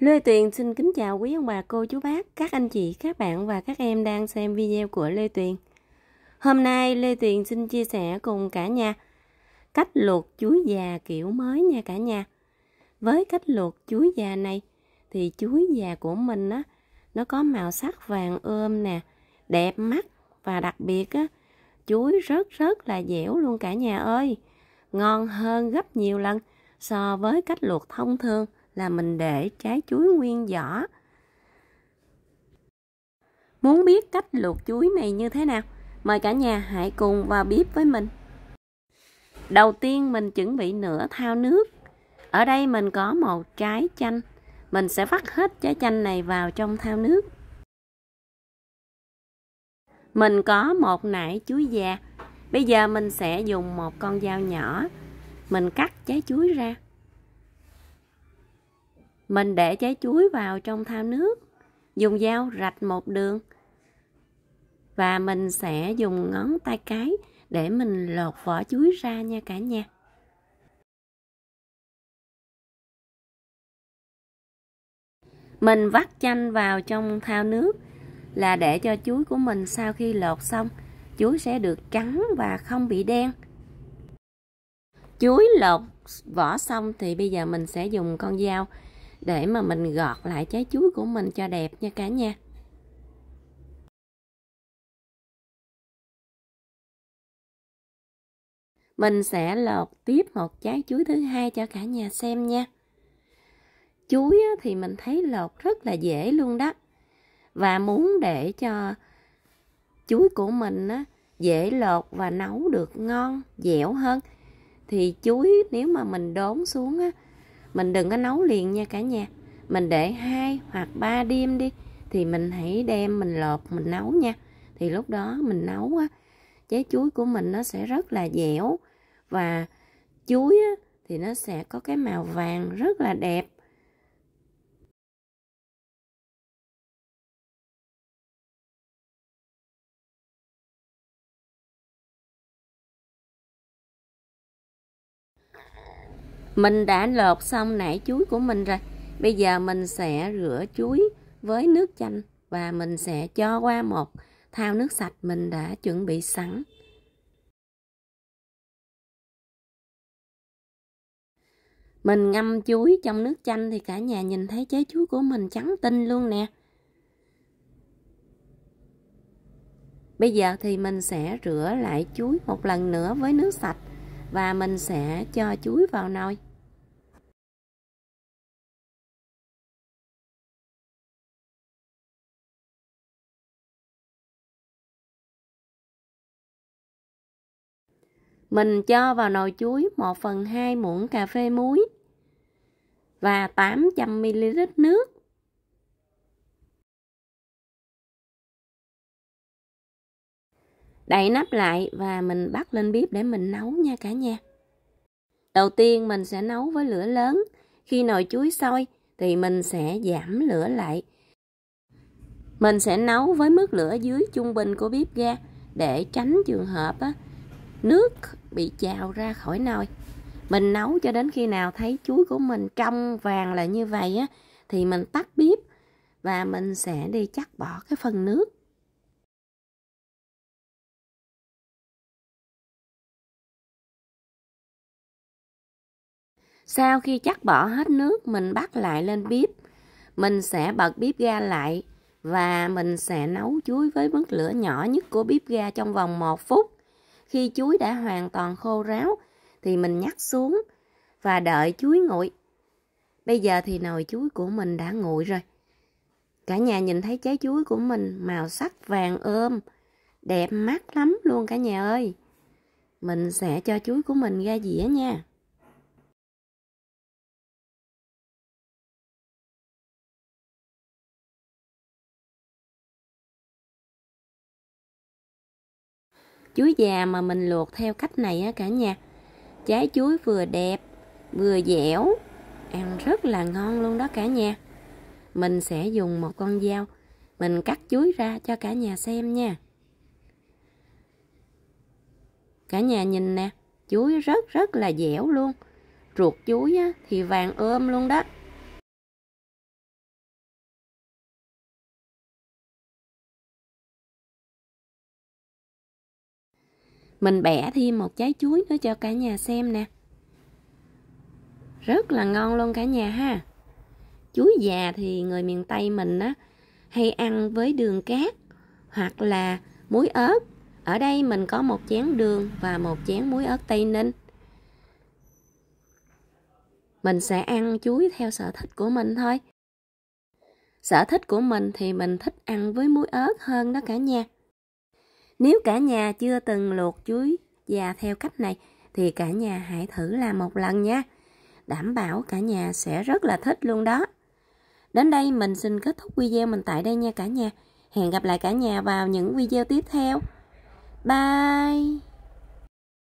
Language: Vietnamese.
Lê Tuyền xin kính chào quý ông bà, cô, chú bác, các anh chị, các bạn và các em đang xem video của Lê Tuyền. Hôm nay Lê Tuyền xin chia sẻ cùng cả nhà cách luộc chuối già kiểu mới nha cả nhà. Với cách luộc chuối già này thì chuối già của mình á nó có màu sắc vàng ươm nè, đẹp mắt và đặc biệt á chuối rất rất là dẻo luôn cả nhà ơi. Ngon hơn gấp nhiều lần so với cách luộc thông thường là mình để trái chuối nguyên vỏ. Muốn biết cách luộc chuối này như thế nào? Mời cả nhà hãy cùng vào bếp với mình. Đầu tiên mình chuẩn bị nửa thao nước. Ở đây mình có một trái chanh. Mình sẽ vắt hết trái chanh này vào trong thao nước. Mình có một nải chuối già. Bây giờ mình sẽ dùng một con dao nhỏ. Mình cắt trái chuối ra. Mình để trái chuối vào trong thao nước, dùng dao rạch một đường và mình sẽ dùng ngón tay cái để mình lột vỏ chuối ra nha cả nhà. Mình vắt chanh vào trong thao nước là để cho chuối của mình sau khi lột xong, chuối sẽ được trắng và không bị đen. Chuối lột vỏ xong thì bây giờ mình sẽ dùng con dao để mà mình gọt lại trái chuối của mình cho đẹp nha cả nhà. Mình sẽ lột tiếp một trái chuối thứ hai cho cả nhà xem nha. Chuối thì mình thấy lột rất là dễ luôn đó. Và muốn để cho chuối của mình dễ lột và nấu được ngon, dẻo hơn thì chuối nếu mà mình đốn xuống á, mình đừng có nấu liền nha cả nhà. Mình để hai hoặc ba đêm đi thì mình hãy đem mình lột mình nấu nha. Thì lúc đó mình nấu á trái chuối của mình nó sẽ rất là dẻo và chuối á, thì nó sẽ có cái màu vàng rất là đẹp. Mình đã lột xong nải chuối của mình rồi. Bây giờ mình sẽ rửa chuối với nước chanh và mình sẽ cho qua một thao nước sạch mình đã chuẩn bị sẵn. Mình ngâm chuối trong nước chanh thì cả nhà nhìn thấy trái chuối của mình trắng tinh luôn nè. Bây giờ thì mình sẽ rửa lại chuối một lần nữa với nước sạch và mình sẽ cho chuối vào nồi. Mình cho vào nồi chuối 1 phần 2 muỗng cà phê muối và 800ml nước. Đậy nắp lại và mình bắt lên bếp để mình nấu nha cả nhà. Đầu tiên mình sẽ nấu với lửa lớn. Khi nồi chuối sôi thì mình sẽ giảm lửa lại. Mình sẽ nấu với mức lửa dưới trung bình của bếp ga để tránh trường hợp á, nước bị trào ra khỏi nồi mình nấu cho đến khi nào thấy chuối của mình trong vàng là như vậy á thì mình tắt bếp và mình sẽ đi chắc bỏ cái phần nước Sau khi chắc bỏ hết nước, mình bắt lại lên bếp. Mình sẽ bật bếp ga lại và mình sẽ nấu chuối với mức lửa nhỏ nhất của bếp ga trong vòng 1 phút. Khi chuối đã hoàn toàn khô ráo thì mình nhắc xuống và đợi chuối nguội. Bây giờ thì nồi chuối của mình đã nguội rồi. Cả nhà nhìn thấy trái chuối của mình màu sắc vàng ươm, đẹp mắt lắm luôn cả nhà ơi. Mình sẽ cho chuối của mình ra dĩa nha. Chuối già mà mình luộc theo cách này á cả nhà. Trái chuối vừa đẹp vừa dẻo ăn rất là ngon luôn đó cả nhà. Mình sẽ dùng một con dao mình cắt chuối ra cho cả nhà xem nha. Cả nhà nhìn nè chuối rất rất là dẻo luôn. Ruột chuối á, thì vàng ôm luôn đó. Mình bẻ thêm một trái chuối nữa cho cả nhà xem nè. Rất là ngon luôn cả nhà ha. Chuối già thì người miền Tây mình á, hay ăn với đường cát hoặc là muối ớt. Ở đây mình có một chén đường và một chén muối ớt Tây Ninh. Mình sẽ ăn chuối theo sở thích của mình thôi. Sở thích của mình thì mình thích ăn với muối ớt hơn đó cả nhà. Nếu cả nhà chưa từng luộc chuối già theo cách này, thì cả nhà hãy thử làm một lần nha. Đảm bảo cả nhà sẽ rất là thích luôn đó. Đến đây mình xin kết thúc video mình tại đây nha cả nhà. Hẹn gặp lại cả nhà vào những video tiếp theo. Bye!